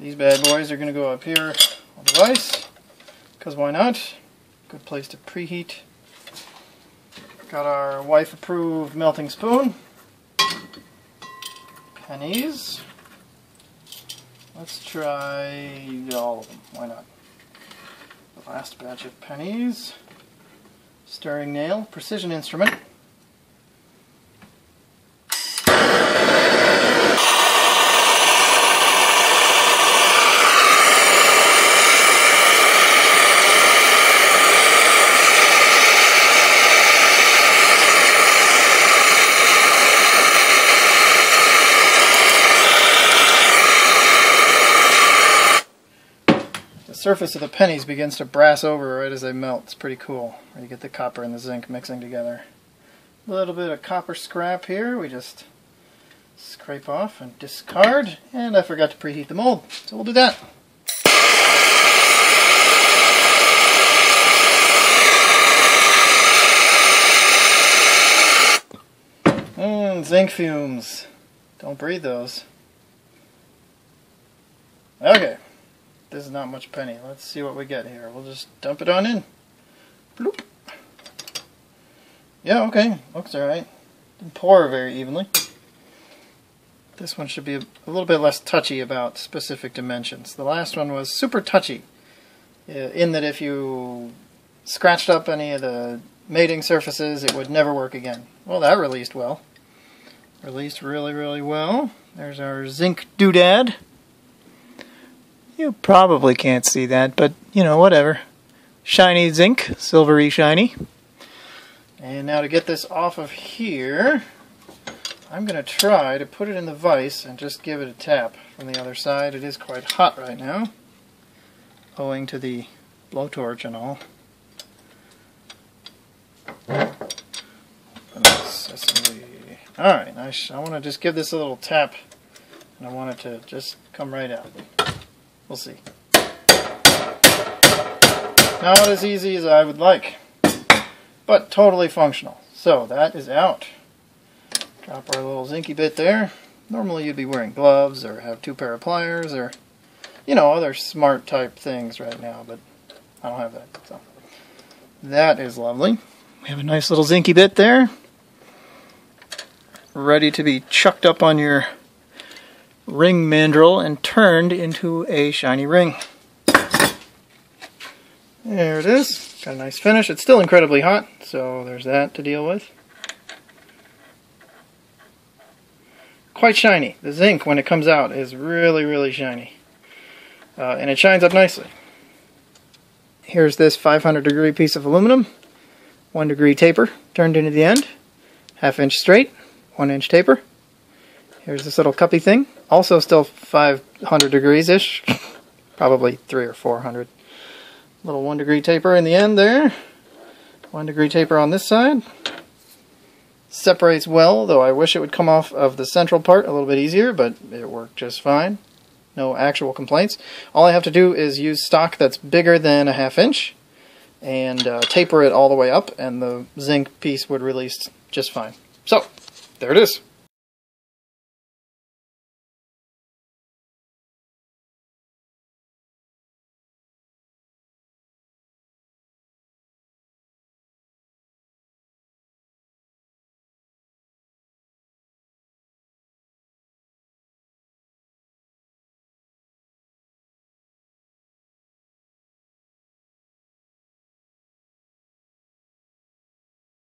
These bad boys are going to go up here on the vise, because why not? Good place to preheat. Got our wife approved melting spoon. Pennies. Let's try all of them. Why not? The last batch of pennies. Stirring nail, precision instrument. Surface of the pennies begins to brass over right as they melt. It's pretty cool. Where you get the copper and the zinc mixing together. A little bit of copper scrap here. We just scrape off and discard. And I forgot to preheat the mold. So we'll do that. Mmm, zinc fumes. Don't breathe those. Okay. This is not much penny. Let's see what we get here. We'll just dump it on in. Bloop. Yeah, okay. Looks alright. Didn't pour very evenly. This one should be a, a, little bit less touchy about specific dimensions. The last one was super touchy. uh, In that if you scratched up any of the mating surfaces, it would never work again. Well, that released well. Released really, really well. There's our zinc doodad. You probably can't see that, but you know, whatever. Shiny zinc, silvery shiny. And now to get this off of here, I'm going to try to put it in the vise and just give it a tap from the other side. It is quite hot right now, owing to the blowtorch and all. Alright, I, I want to just give this a little tap, and I want it to just come right out. We'll see. Not as easy as I would like, but totally functional. So that is out. Drop our little zinky bit there. Normally you'd be wearing gloves or have two pair of pliers or, you know, other smart type things right now, but I don't have that. So that is lovely. We have a nice little zinky bit there. Ready to be chucked up on your ring mandrel and turned into a shiny ring. There it is. Got a nice finish. It's still incredibly hot, so there's that to deal with. Quite shiny. The zinc, when it comes out, is really, really shiny. Uh, and it shines up nicely. Here's this 500 degree piece of aluminum. One degree taper turned into the end. Half inch straight. One inch taper. Here's this little cuppy thing. Also still 500 degrees-ish. Probably 3 or 400. Little 1 degree taper in the end there. 1 degree taper on this side. Separates well, though I wish it would come off of the central part a little bit easier, but it worked just fine. No actual complaints. All I have to do is use stock that's bigger than a half inch and uh, taper it all the way up, and the zinc piece would release just fine. So, there it is.